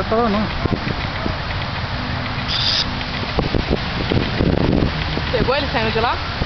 vai pra tá lá não. Pegou ele saindo de lá?